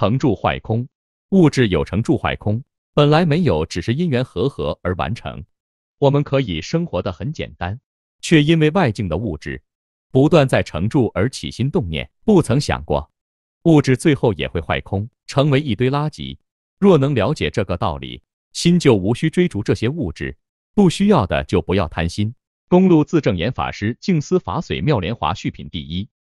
成住坏空，物质有成住坏空，本来没有，只是因缘和合而完成。我们可以生活的很简单，却因为外境的物质不断在成住而起心动念，不曾想过物质最后也会坏空，成为一堆垃圾。若能了解这个道理，心就无需追逐这些物质，不需要的就不要贪心。公路自证言法师静思法髓妙莲华续品第一。